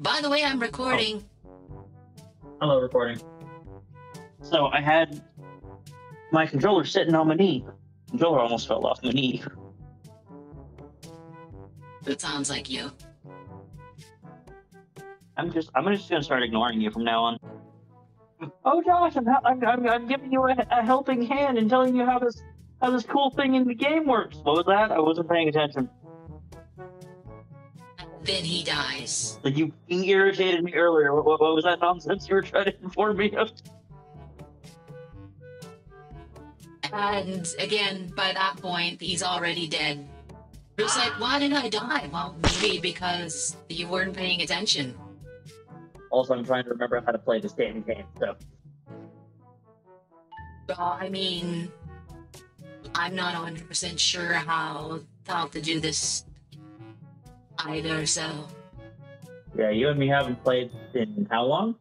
by the way, I'm recording. Oh. Hello, recording. So I had my controller sitting on my knee. Controller almost fell off my knee. It sounds like you. I'm just I'm just gonna start ignoring you from now on. Oh Josh, I'm I'm I'm, I'm giving you a, a helping hand and telling you how this how this cool thing in the game works. What was that? I wasn't paying attention. Then he dies. Like you irritated me earlier. What, what, what was that nonsense you were trying to inform me of? And again, by that point, he's already dead. It's like, why did I die? Well, maybe because you weren't paying attention. Also, I'm trying to remember how to play this damn game. So Well, I mean, I'm not 100% sure how, how to do this either, so. yeah, you and me haven't played in how long?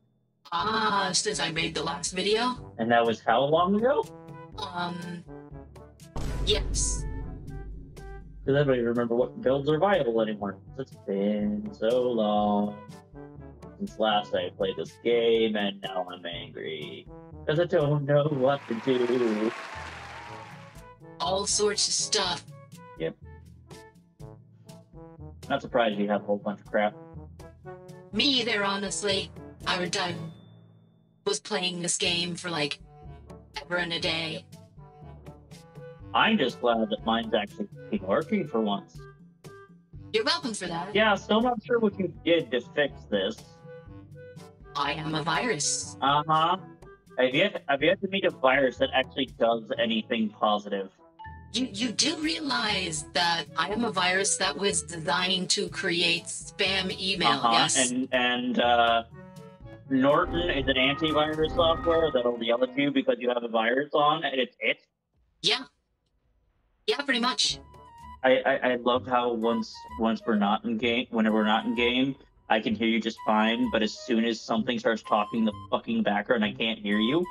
Ah, since I made the last video? And that was how long ago? Um, yes. Does anybody remember what builds are viable anymore? It's been so long since last I played this game, and now I'm angry because I don't know what to do. All sorts of stuff. Not surprised you have a whole bunch of crap. Me either, honestly. I would I was playing this game for like ever and a day. I'm just glad that mine's actually working for once. You're welcome for that. Yeah, still not sure what you did to fix this. I am a virus. Uh huh. I've yet, I've yet to meet a virus that actually does anything positive. You you do realize that I am a virus that was designed to create spam email, Uh-huh, yes? And and uh, Norton is an antivirus software that'll yell at you because you have a virus on, and it's it. yeah. Yeah, pretty much. I, I I love how once once we're not in game, whenever we're not in game, I can hear you just fine. But as soon as something starts talking in the fucking background, I can't hear you.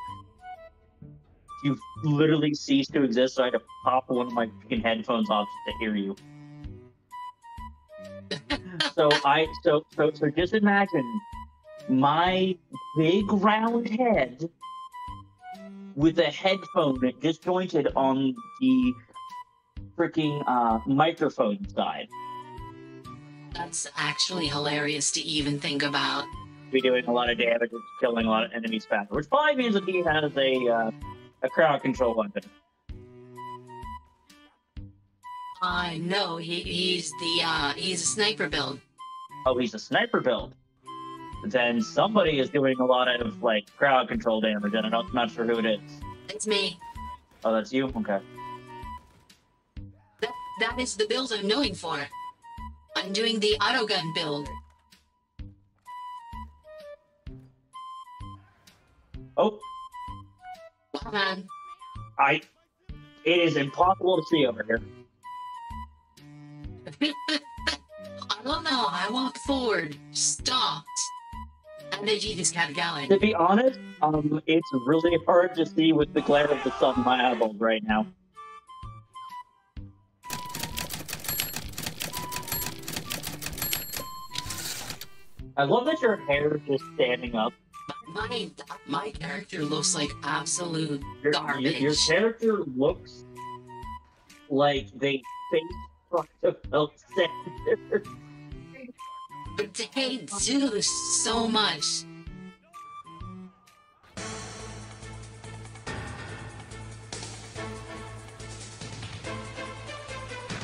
You literally cease to exist. So I had to pop one of my fucking headphones off to hear you. so I so so so just imagine my big round head with a headphone disjointed on the freaking uh, microphone side. That's actually hilarious to even think about. Be doing a lot of damage killing a lot of enemies faster, which probably means that he has a uh, a crowd control weapon. I know he, he's the uh he's a sniper build. Oh, he's a sniper build. Then somebody is doing a lot of like crowd control damage, and I'm not, not sure who it is. It's me. Oh, that's you. Okay. That that is the build I'm knowing for. I'm doing the auto gun build. Oh, Come on. I. It is impossible to see over here. I don't know. I walked forward, stopped, and then you just kept going. To be honest, um, it's really hard to see with the glare of the sun in my eyeballs right now. I love that your hair is just standing up. My my character looks like absolute Your, garbage. your, your character looks like they face fucked a belt sander. But they do so much.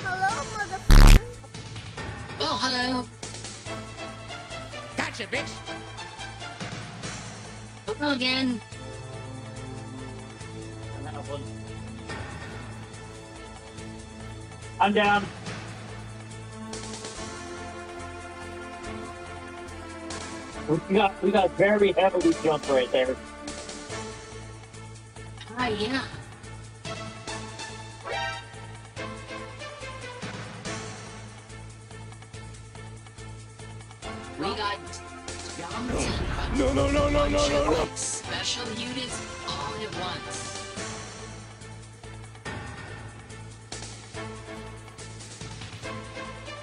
Hello, motherfucker. Oh, hello. Gotcha, bitch. Hello again. I'm down. We got we got very heavily jumped right there. Ah, yeah. We got jumped. No, no, no, no, no, no, no. Special units all at once.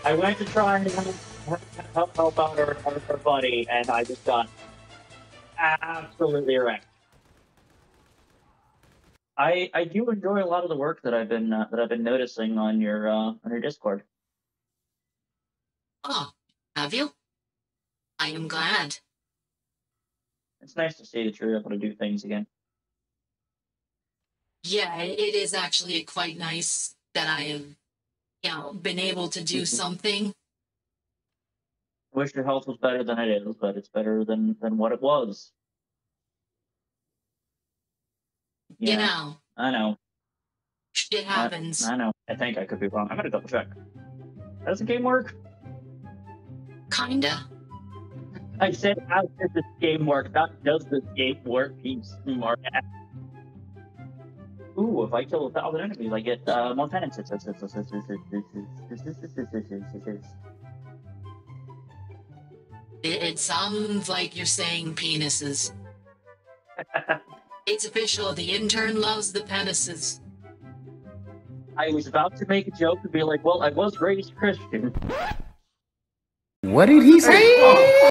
I went to try and help, help out our, our, our buddy, and I just got absolutely wrecked. I I do enjoy a lot of the work that I've been uh, that I've been noticing on your uh, on your Discord. Oh, have you? I am glad. It's nice to see that you're able to do things again. Yeah, it is actually quite nice that I have, you know, been able to do Mhm. something. Wish your health was better than it is, but it's better than than what it was. You know, I know. It happens. I know. I think I could be wrong. I'm gonna double check. How Does the game work? Kinda. I said, how does this game work? Not does this game work, you smart ass. Ooh, if I kill a thousand enemies, I get uh, more penances. It, it sounds like you're saying penises. It's official. The intern loves the penises. I was about to make a joke and be like, well, I was raised Christian. What did he say?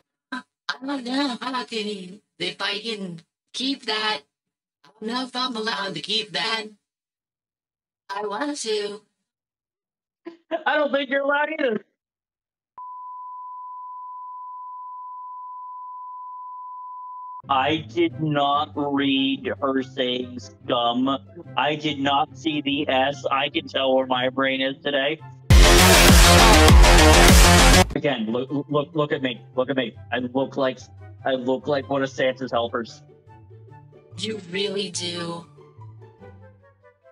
I don't know if I can, if I can keep that. I don't know if I'm allowed to keep that. I want to. I don't think you're allowed either. I did not read her saying scum. I did not see the S. I can tell where my brain is today. Again, look, look, look at me. Look at me. I look like I look like one of Santa's helpers. You really do.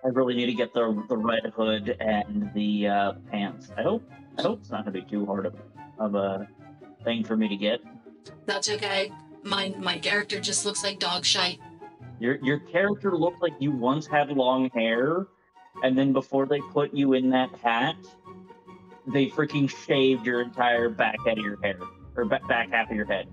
I really need to get the the red hood and the uh, pants. I hope I hope it's not gonna be too hard of, of a thing for me to get. That's okay. My my character just looks like dog shite. Your your character looked like you once had long hair, and then before they put you in that hat, they freaking shaved your entire back head of your hair or back half of your head.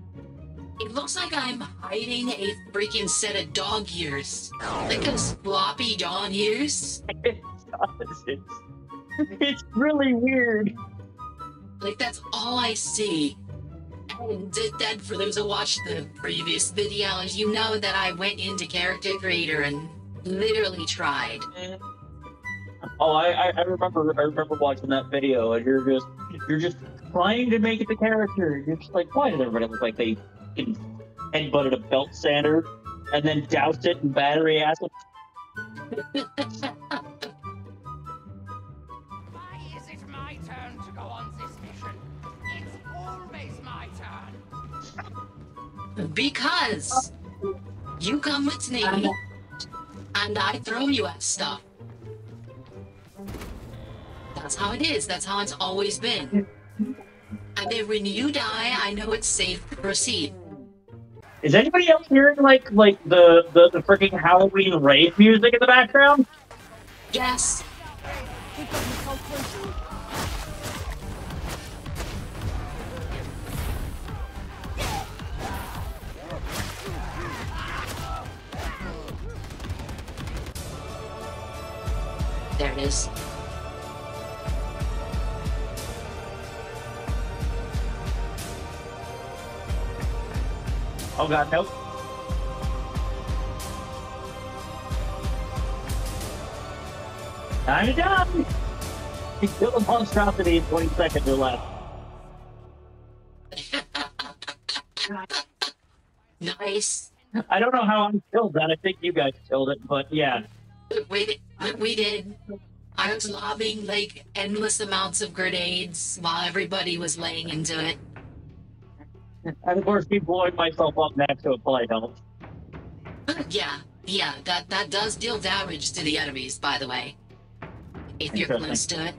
It looks like I'm hiding a freaking set of dog ears. Like those floppy dog ears. it's, it's really weird. Like that's all I see. And did that for those who watched the previous videos, you know that I went into character creator and literally tried. Mm-hmm. Oh, I, I I remember I remember watching that video, and you're just you're just trying to make it the character. You're just like, why does everybody look like they fucking headbutted a belt sander and then doused it in battery acid? Why is it my turn to go on this mission? It's always my turn. Because you come with me and I throw you at stuff. That's how it is. That's how it's always been. And then when you die, I know it's safe to proceed. Is anybody else hearing like like the the, the freaking Halloween rave music in the background? Yes, there it is. Oh god, nope. Time to die! You kill a monstrosity in 20 seconds or less. Nice. I don't know how I killed that. I think you guys killed it, but yeah. We did. We did. I was lobbing like endless amounts of grenades while everybody was laying into it. And of course, keep blowing myself up next to a play health. Yeah, yeah, that that does deal damage to the enemies, by the way. If you're close to it.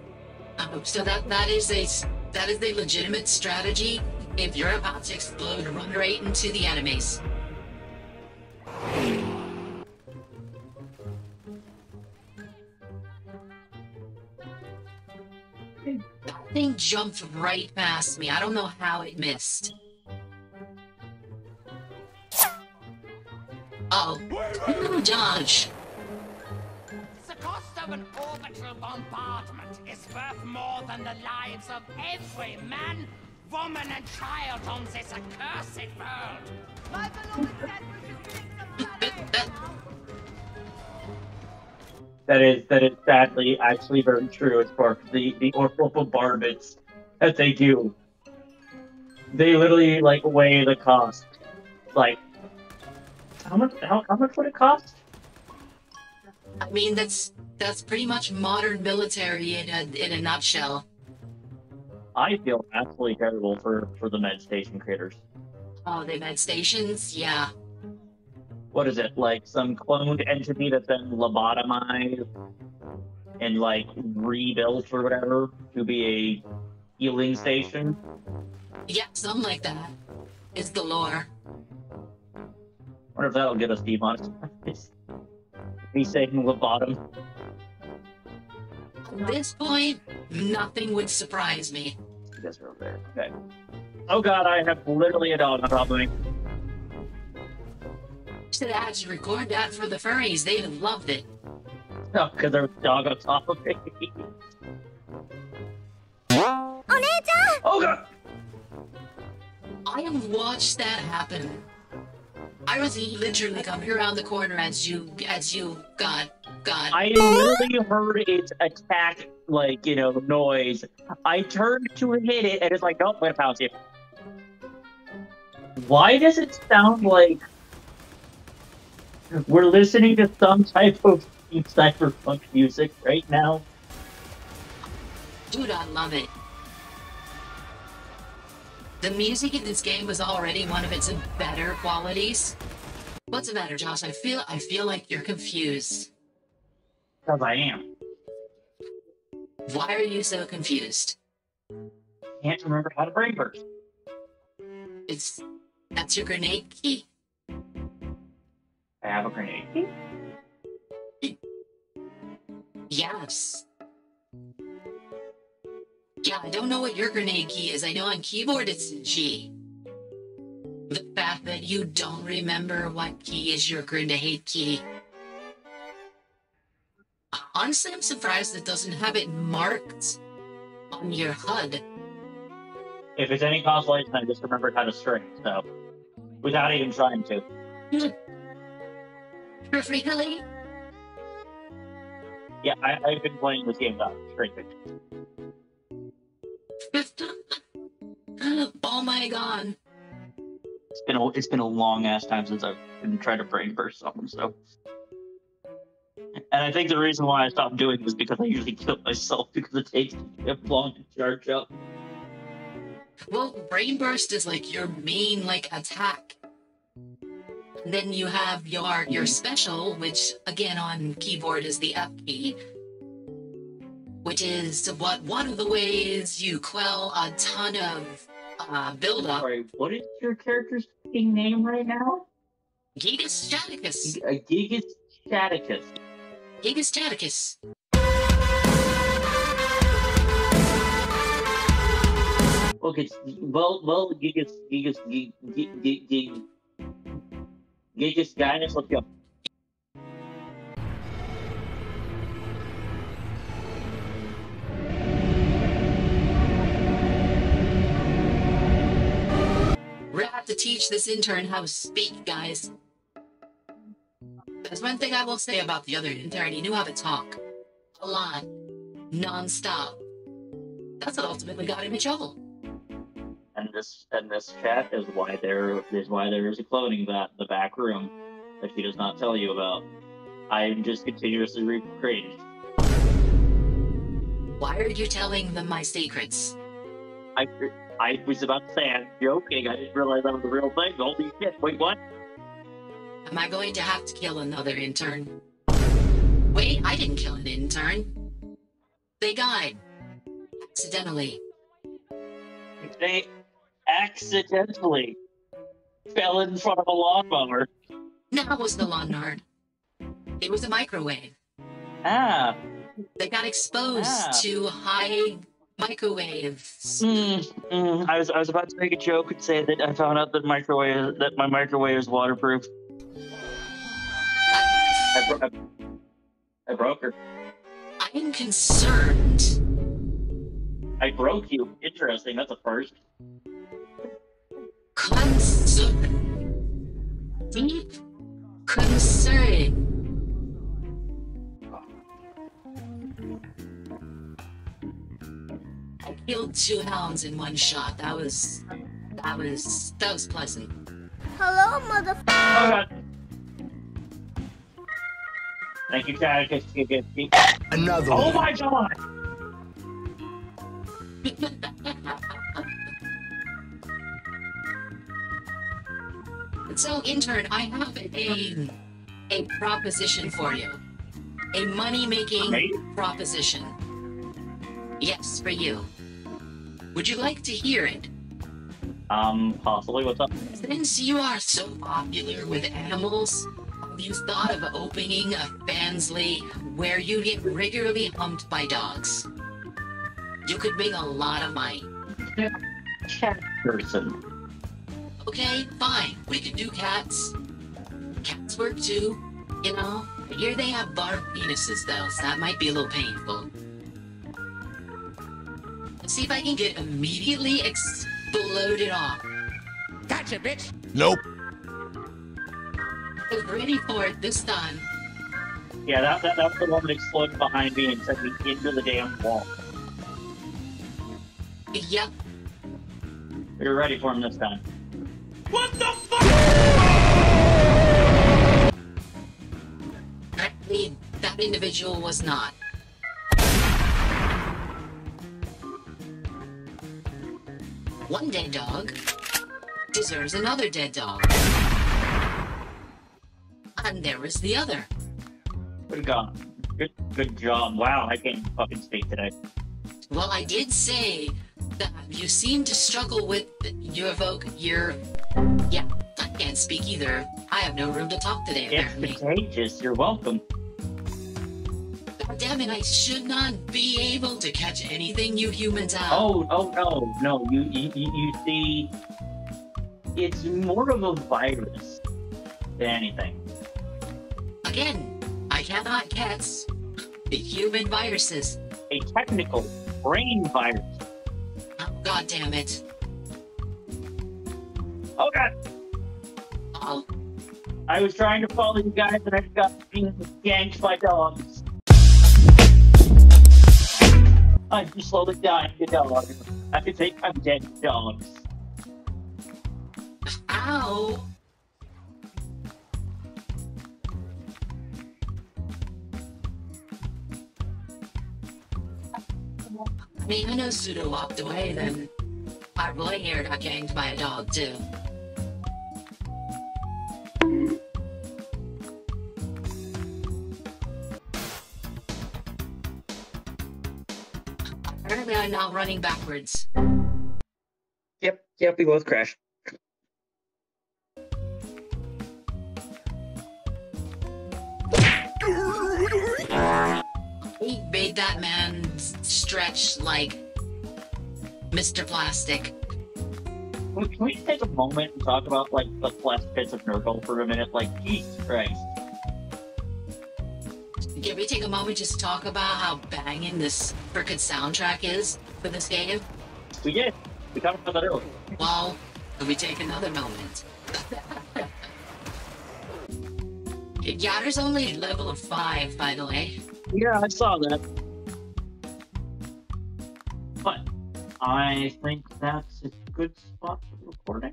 Um, so that that is a that is a legitimate strategy. If you're about to explode, run right into the enemies. That thing jumped right past me. I don't know how it missed. Dodge. The cost of an orbital bombardment is worth more than the lives of every man, woman and child on this accursed world. My beloved sandwich is getting some That- that- That is that is sadly actually very true as far as the the orbital bombardments that they do. They literally like weigh the cost. Like how much how, how much would it cost? I mean, that's that's pretty much modern military in a in a nutshell. I feel absolutely terrible for for the med station creators. Oh, the med stations, yeah. What is it like? Some cloned entity that's been lobotomized and like rebuilt or whatever to be a healing station. Yeah, something like that. Is the lore. Wonder if that'll get us demonetized. Me saying lobotom. At this point, nothing would surprise me. You guys are over there. Okay. Oh god, I have literally a dog on top of me. Should have had to record that for the furries. They'd have loved it. No, because there's a dog on top of me. Oh god! I have watched that happen. I was literally coming around the corner as you as you got got. I literally heard its attack, like, you know, noise. I turned to hit it, and it's like, nope, I'm gonna pounce you. Why does it sound like we're listening to some type of cyberpunk music right now? Dude, I love it. The music in this game was already one of its better qualities. What's the matter, Josh? I feel I feel like you're confused. Because I am. Why are you so confused? Can't remember how to brain burst. It's that's your grenade key. I have a grenade. Key. Yes. Yeah, I don't know what your grenade key is. I know on keyboard it's G. The fact that you don't remember what key is your grenade key. Honestly, I'm surprised it doesn't have it marked on your HUD. If it's any consolation, I just remembered how to string, so. Without even trying to. Hmm. Really? Yeah, I, I've been playing this game without stringing. oh my god. It's been a, it's been a long ass time since I've been trying to brain burst something, so. And I think the reason why I stopped doing it is because I usually kill myself because it takes too long to charge up. Well, Brain Burst is like your main like attack. And then you have your your special, which again on keyboard is the F key, which is what one of the ways you quell a ton of uh, buildup. Sorry, what is your character's name right now? Gigas Staticus. A Gigas Staticus. Gigas Staticus. It's well, well, Gigas, Gigas, Gig, Gig, Gig, Gig, Gigas Gaius. Let's go. We're gonna have to teach this intern how to speak, guys. There's one thing I will say about the other intern. He knew how to talk. A lot. Non-stop. That's what ultimately got him in trouble. And this and this chat is why there is why there is a cloning in the back room that she does not tell you about. I am just continuously recreated. Why are you telling them my secrets? I I was about to say I'm joking. I didn't realize that was the real thing. Holy shit! Wait, what? Am I going to have to kill another intern? Wait, I didn't kill an intern. They died. Accidentally. They accidentally fell in front of a lawnmower. No, it was the lawnmower. It was a microwave. Ah. They got exposed Ah. to high microwaves. Mm, mm. I was I was about to make a joke and say that I found out that microwave that my microwave is waterproof. I, bro- I, broke her. I am concerned. I I broke you. Interesting. That's a first. Concern. Deep concern. Killed two hounds in one shot. That was that was that was pleasant. Hello, mother. Oh. Thank you, Chad. Another Oh one. my god! So, intern, I have a a proposition for you. A money making proposition. Yes, for you. Would you like to hear it? Um, possibly. What's up? Since you are so popular with animals, have you thought of opening a Fansly where you get regularly humped by dogs? You could make a lot of money. Cat person. Okay, fine. We could do cats. Cats work too, you know. Here they have barb penises though, so that might be a little painful. Let's see if I can get immediately exploded off. Gotcha, bitch. Nope. I was ready for it this time. Yeah, that, that, that was the one that exploded behind me and sent me into the damn wall. Yep, We were ready for him this time. apparently that individual was not. One dead dog deserves another dead dog. And there is the other. Good job. Good, good job. Wow, I can't fucking speak today. Well, I did say that you seem to struggle with your voc your yeah, I can't speak either. I have no room to talk today, It's apparently. contagious. You're welcome. Damn it, I should not be able to catch anything you humans have. Oh, oh no, no. You, you, you, you see, it's more of a virus than anything. Again, I cannot catch the human viruses. A technical brain virus. Oh, God damn it. Oh God! Oh, I was trying to follow you guys and I got being ganked by dogs. I'm slowly dying to dogs. I can take I'm dead to dogs. ow. I mean, I know Suda walked away, then our boy here got ganked by a dog, too. Apparently, I'm now running backwards. Yep, yep, we both crashed. He made that man stretch like Mr. Plastic. Can we- take a moment and talk about like the flesh bits of Nurgle for a minute? Like, Jesus Christ. Can we take a moment just to talk about how banging this frickin' soundtrack is for this game? We did. We talked about that earlier. Well, can we take another moment? Yatter's only level of 5, by the way. Yeah, I saw that. But I think that's a good spot for recording.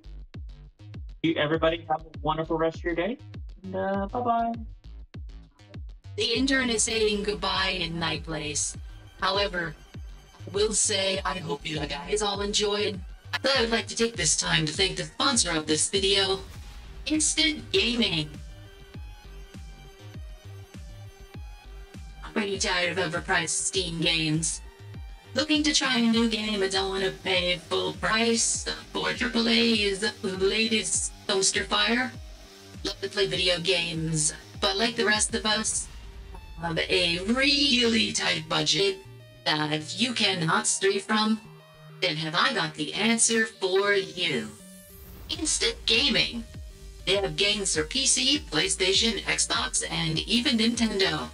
You, everybody have a wonderful rest of your day. And, uh, bye bye. The intern is saying goodbye in my Place. However, I will say I hope you guys all enjoyed. I would like to take this time to thank the sponsor of this video, Instant Gaming. Are you tired of overpriced Steam games? Looking to try a new game and don't want to pay full price for AAA's latest Toaster Fire? Love to play video games, but like the rest of us, have a really tight budget that you cannot stray from, then have I got the answer for you. Instant Gaming. They have games for PC, PlayStation, Xbox, and even Nintendo.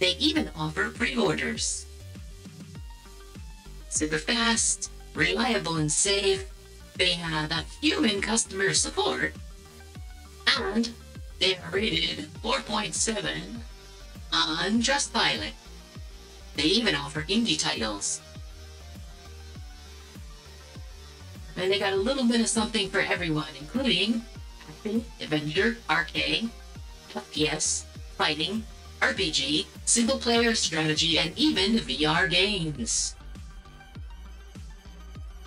They even offer pre-orders. super fast, reliable and safe. They have a human customer support. And they are rated 4.7 on Trustpilot. They even offer indie titles. And they got a little bit of something for everyone, including action, adventure, arcade, FPS, fighting, RPG, single player strategy, and even VR games.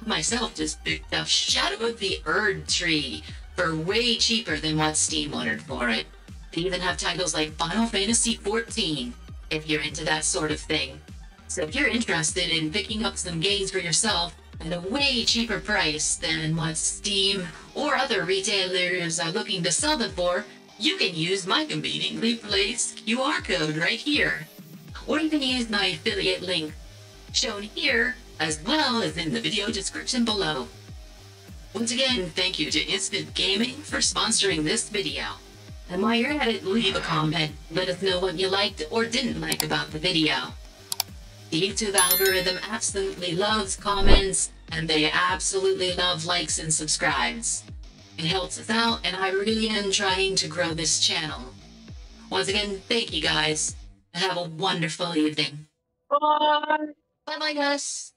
Myself just picked up Shadow of the Erd Tree for way cheaper than what Steam wanted for it. They even have titles like Final Fantasy XIV, if you're into that sort of thing. So if you're interested in picking up some games for yourself at a way cheaper price than what Steam or other retailers are looking to sell them for, you can use my conveniently placed QR code right here. Or you can use my affiliate link shown here as well as in the video description below. Once again, thank you to Instant Gaming for sponsoring this video. And while you're at it, leave a comment. Let us know what you liked or didn't like about the video. The YouTube algorithm absolutely loves comments, and they absolutely love likes and subscribes. It helps us out, and I really am trying to grow this channel. Once again, thank you guys, and have a wonderful evening. Bye. Bye bye, guys.